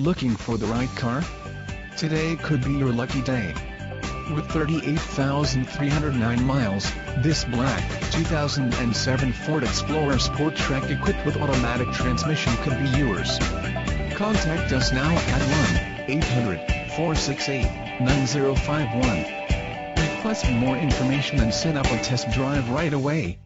Looking for the right car? Today could be your lucky day. With 38,309 miles, this black, 2007 Ford Explorer Sport Trac equipped with automatic transmission could be yours. Contact us now at 1-800-468-9051. Request more information and set up a test drive right away.